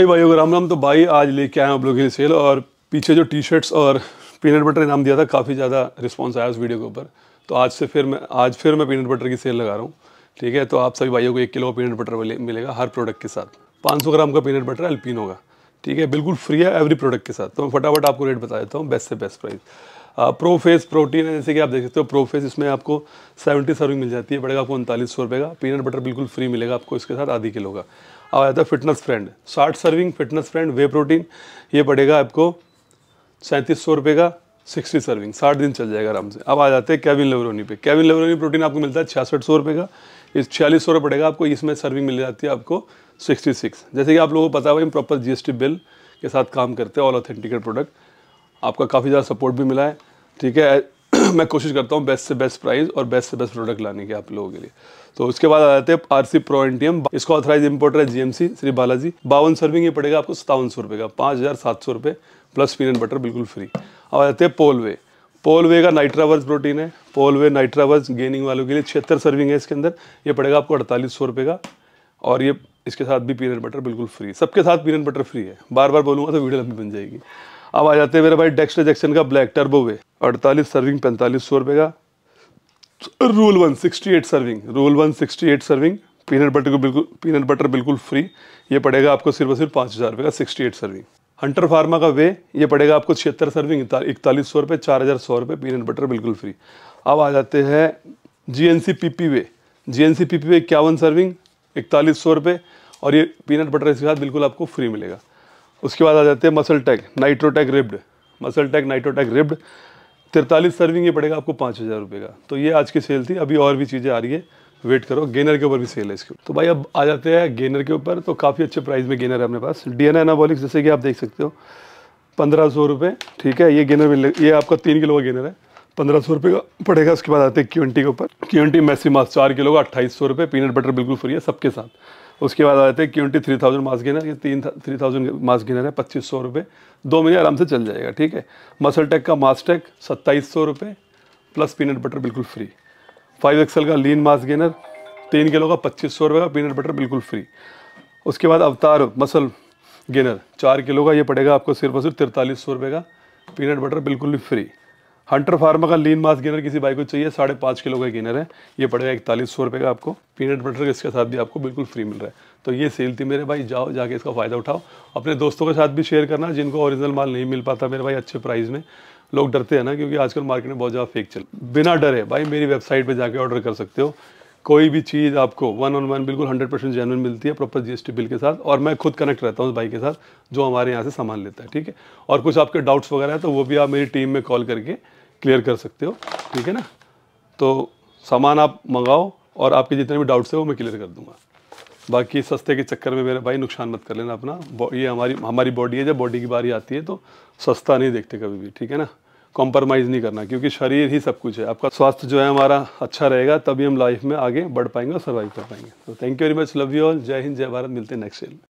भाई भाई अगर राम राम तो भाई आज लेके आए आप लोगों के लिए सेल और पीछे जो टी शर्ट्स और पीनट बटर इनाम दिया था, काफ़ी ज़्यादा रिस्पांस आया उस वीडियो के ऊपर। तो आज से फिर मैं आज फिर मैं पीनट बटर की सेल लगा रहा हूँ, ठीक है? तो आप सभी भाइयों को एक किलो पीनट बटर मिलेगा हर प्रोडक्ट के साथ। 500 ग्राम का पीनट बटर एल्पिन होगा, ठीक है? बिल्कुल फ्री है एवरी प्रोडक्ट के साथ। तो मैं फटाफट आपको रेट बता देता हूँ बेस्ट से best price pro face protein है, जैसे कि आप देख सकते हो प्रो फेस इसमें आपको 70 सर्विंग मिल जाती है पड़ेगा आपको उनतालीस सौ रुपये का। पीनट बटर बिल्कुल फ्री मिलेगा आपको इसके साथ आधी किलो का। अब आता है फिटनेस फ्रेंड साठ serving fitness friend whey protein ये पड़ेगा आपको सैंतीस सौ रुपये का सिक्सटी सर्विंग साठ दिन चल जाएगा आराम से। अब आ जाते हैं कैविन लेवरोनी पे। कैविन लेवरोनी प्रोटीन आपको मिलता है छियासठ सौ रुपये का, इस छियालीस सौ रुपये पड़ेगा आपको, इसमें सर्विंग मिल जाती है आपको सिक्सटी सिक्स जैसे कि आप लोगों को पता है हम प्रॉपर जी बिल के साथ काम करते हैं ऑल ऑथेंटिकेट प्रोडक्ट आपका काफ़ी ज़्यादा सपोर्ट भी मिला है। ठीक है, मैं कोशिश करता हूँ बेस्ट से बेस्ट प्राइस और बेस्ट से बेस्ट प्रोडक्ट लाने के आप लोगों के लिए। तो उसके बाद आ जाते हैं R C pro N T M इसका ऑथराइज इंपोर्टर है जीएमसी श्री बालाजी। बावन सर्विंग ये पड़ेगा आपको सतावन सौ रुपये का। पाँच हज़ार सात सौ रुपये प्लस पीनट बटर बिल्कुल फ्री अब आ जाते हैं पोलवे पोलवे का नाइट्रावर्स प्रोटीन है। पोलवे नाइट्रावर्स गेनिंग वालों के लिए छिहत्तर सर्विंग है इसके अंदर। ये पड़ेगा आपको अड़तालीस सौ रुपये का। और ये, इसके साथ भी पीनट बटर बिल्कुल फ्री सबके साथ पीनट बटर फ्री है। बार बार बोलूँगा तो वीडियो लंबी बन जाएगी। अब आ जाते हैं मेरे भाई डेक्स्टर जैक्सन का ब्लैक टर्बो वे। अड़तालीस सर्विंग पैंतालीस सौ रुपये का। Rule one sixty eight serving rule one sixty eight serving peanut butter को बिल्कुल पीनट बटर बिल्कुल फ्री ये पड़ेगा आपको सिर्फ़ सिर्फ़ पाँच हज़ार रुपये का sixty eight serving hunter pharma का वे, ये पड़ेगा आपको छिहत्तर सर्विंग इकतालीस सौ रुपये चार हज़ार सौ रुपये पीनट बटर बिल्कुल फ्री अब आ जाते हैं G N C P P whey. G N C P P whey इक्यावन सर्विंग इकतालीस सौ रुपये और ये पीनट बटर इसके साथ बिल्कुल आपको फ्री मिलेगा। उसके बाद आ जाते हैं muscle tag nitrotag ribbed muscle tag nitrotag ribbed तिरतालीस serving ये पड़ेगा आपको पाँच हज़ार रुपये का। तो ये आज की सेल थी, अभी और भी चीज़ें आ रही है। वेट करो गेनर के ऊपर भी सेल है इसके तो भाई अब आ जाते हैं गेनर के ऊपर तो काफ़ी अच्छे प्राइस में गेनर है अपने पास। डी एन एनाबॉलिक्स जैसे कि आप देख सकते हो, पंद्रह सौ रुपये ठीक है? ये गेनर मिल ये आपका तीन किलो का गेनर है। पंद्रह सौ रुपये का पड़ेगा, उसके बाद आते हैं क्यूएनटी के ऊपर। क्यूएनटी मैसी मास चार किलो का अट्ठाईस सौ रुपये पीनट बटर बिल्कुल फ्री है सबके साथ। उसके बाद आते हैं QNT three thousand mass gainer ये तीन थ्री थाउज़ेंड मास गेनर है, पच्चीस सौ रुपये दो महीने आराम से चल जाएगा, ठीक है? मसल टेक का मास टेक सत्ताईस सौ रुपये प्लस पीनट बटर बिल्कुल फ्री फाइव एक्सल का लीन मास गेनर तीन किलो का पच्चीस सौ रुपये का पीनट बटर बिल्कुल फ्री उसके बाद अवतार मसल गेनर चार किलो का ये पड़ेगा आपको सिर्फ़ और सिर्फ़ तिरतालीस सौ रुपये का पीनट बटर बिल्कुल फ्री हंटर फार्मा का लीन मास गेनर किसी बाइक को चाहिए, साढ़े पाँच किलो का गेनर है। ये पड़ेगा इकतालीस सौ रुपये का आपको। पीनट बटर इसके साथ भी आपको बिल्कुल फ्री मिल रहा है। तो ये सेल थी मेरे भाई, जाओ, जाके इसका फ़ायदा उठाओ। अपने दोस्तों के साथ भी शेयर करना, जिनको ओरिजिनल माल नहीं मिल पाता मेरे भाई अच्छे प्राइस में। लोग डरते हैं ना, क्योंकि आजकल मार्केट में बहुत ज़्यादा फेक चल बिना डरे, भाई मेरी वेबसाइट पर जाके ऑर्डर कर सकते हो। कोई भी चीज़ आपको वन ऑन वन बिल्कुल हंड्रेड परसेंट जेनवन मिलती है प्रॉपर जीएसटी बिल के साथ। और मैं खुद कनेक्ट रहता हूँ उस भाई के साथ, जो हमारे यहाँ से सामान लेता है, ठीक है? और कुछ आपके डाउट्स वगैरह है तो वो भी आप मेरी टीम में कॉल करके क्लियर कर सकते हो, ठीक है ना? तो सामान आप मंगाओ और आपके जितने भी डाउट्स है वो मैं क्लियर कर दूँगा। बाकी सस्ते के चक्कर में मेरे भाई नुकसान मत कर लेना अपना। ये हमारी हमारी बॉडी है, जब बॉडी की बारी आती है तो सस्ता नहीं देखते कभी भी, ठीक है ना? कॉम्प्रोमाइज़ नहीं करना, क्योंकि शरीर ही सब कुछ है। आपका स्वास्थ्य जो है हमारा अच्छा रहेगा, तभी हम लाइफ में आगे बढ़ पाएँगे और सर्वाइव कर पाएँगे। तो thank you very much love you all जय हिंद, जय भारत। मिलते हैं नेक्स्ट सेल में।